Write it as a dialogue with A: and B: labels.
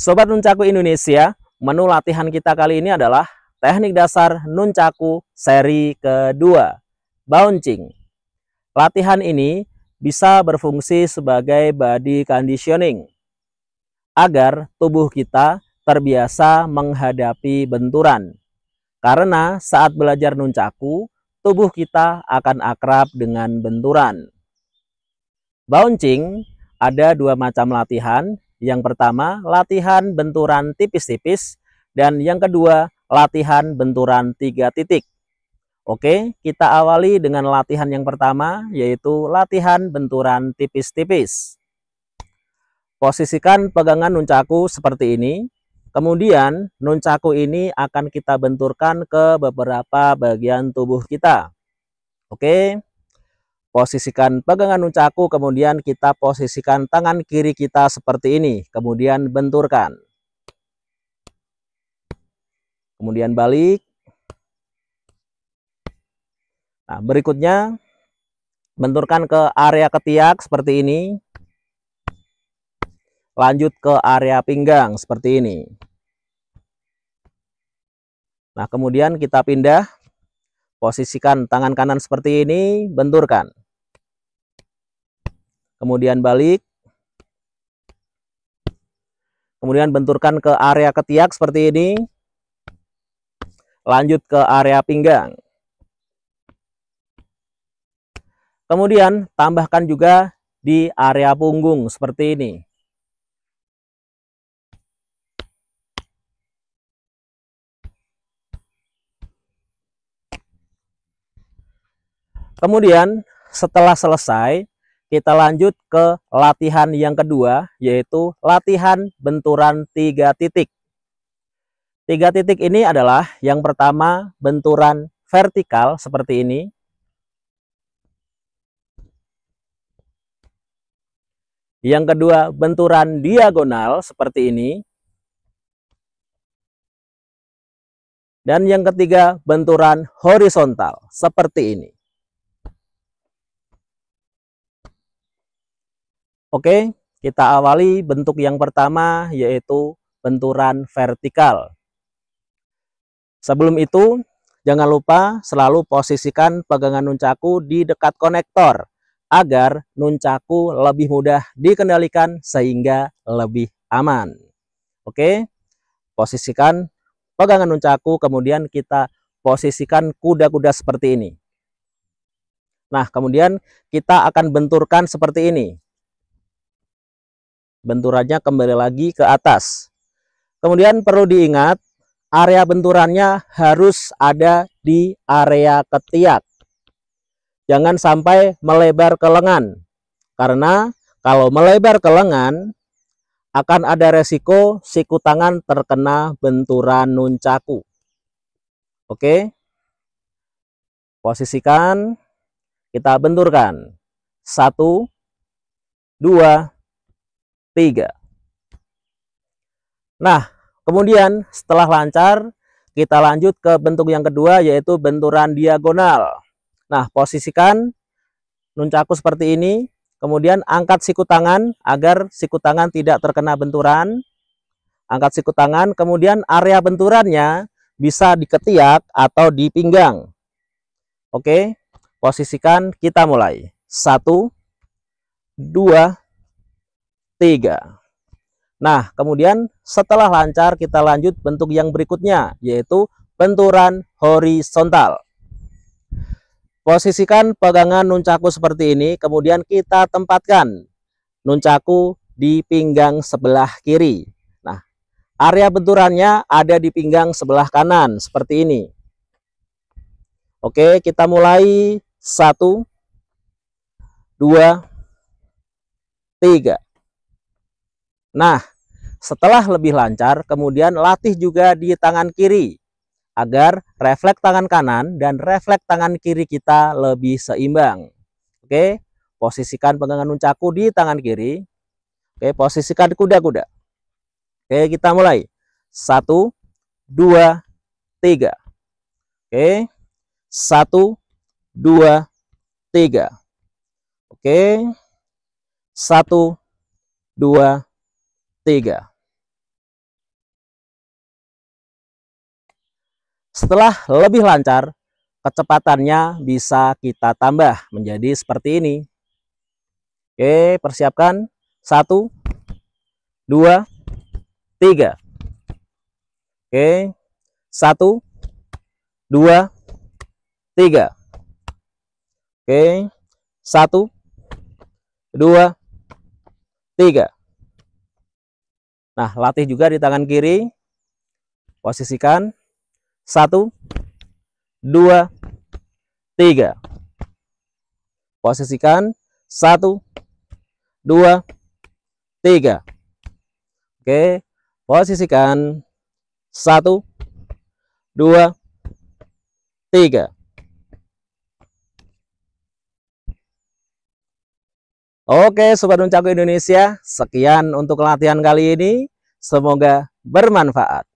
A: Sobat Nuncaku Indonesia, menu latihan kita kali ini adalah teknik dasar Nuncaku seri kedua, bouncing. Latihan ini bisa berfungsi sebagai body conditioning agar tubuh kita terbiasa menghadapi benturan. Karena saat belajar nuncaku, tubuh kita akan akrab dengan benturan. Bouncing ada dua macam latihan. Yang pertama, latihan benturan tipis-tipis. Dan yang kedua, latihan benturan tiga titik. Oke, kita awali dengan latihan yang pertama, yaitu latihan benturan tipis-tipis. Posisikan pegangan nuncaku seperti ini. Kemudian, nuncaku ini akan kita benturkan ke beberapa bagian tubuh kita. Oke, posisikan pegangan nuncaku, kemudian kita posisikan tangan kiri kita seperti ini. Kemudian benturkan. Kemudian balik, Nah, berikutnya benturkan ke area ketiak seperti ini. Lanjut ke area pinggang seperti ini. Nah, kemudian kita pindah. Posisikan tangan kanan seperti ini, benturkan. Kemudian balik. Kemudian benturkan ke area ketiak seperti ini. Lanjut ke area pinggang. Kemudian tambahkan juga di area punggung seperti ini. Kemudian setelah selesai, kita lanjut ke latihan yang kedua, yaitu latihan benturan tiga titik. Tiga titik ini adalah yang pertama benturan vertikal seperti ini, Yang kedua, benturan diagonal seperti ini. Dan yang ketiga, benturan horizontal seperti ini. Oke, kita awali bentuk yang pertama yaitu benturan vertikal. Sebelum itu, jangan lupa selalu posisikan pegangan nuncaku di dekat konektor agar nuncaku lebih mudah dikendalikan sehingga lebih aman. Oke, posisikan pegangan nuncaku, kemudian kita posisikan kuda-kuda seperti ini. Nah, kemudian kita akan benturkan seperti ini. Benturannya kembali lagi ke atas. Kemudian perlu diingat, area benturannya harus ada di area ketiak jangan sampai melebar ke lengan. Karena kalau melebar ke lengan, akan ada resiko siku tangan terkena benturan nuncaku. Oke. Posisikan, kita benturkan. Satu, dua, tiga. Nah, kemudian setelah lancar, kita lanjut ke bentuk yang kedua yaitu benturan diagonal. Nah, posisikan nuncaku seperti ini. Kemudian angkat siku tangan agar siku tangan tidak terkena benturan. Angkat siku tangan, kemudian area benturannya bisa di ketiak atau di pinggang. Oke, posisikan kita mulai. Satu, dua, tiga. Nah, kemudian setelah lancar kita lanjut bentuk yang berikutnya, yaitu benturan horizontal. Posisikan pegangan nuncaku seperti ini, kemudian kita tempatkan nuncaku di pinggang sebelah kiri. Nah, area benturannya ada di pinggang sebelah kanan, seperti ini. Oke, kita mulai. Satu, dua, tiga. Nah, setelah lebih lancar, kemudian latih juga di tangan kiri agar refleks tangan kanan dan refleks tangan kiri kita lebih seimbang. Oke, posisikan pegangan nuncaku di tangan kiri. Oke, posisikan kuda-kuda. Oke, kita mulai. Satu, dua, tiga. Oke, satu, dua, tiga. Oke, satu, dua, tiga. Tiga. Setelah lebih lancar, kecepatannya bisa kita tambah menjadi seperti ini. Oke, persiapkan. Satu, dua, tiga. Oke, satu, dua, tiga. Oke, satu, dua, tiga. Nah, latih juga di tangan kiri. Posisikan. Satu, dua, tiga. Posisikan. Satu, dua, tiga. Oke, posisikan. Satu, dua, tiga. Oke Sobat Nuncaku Indonesia, sekian untuk latihan kali ini. Semoga bermanfaat.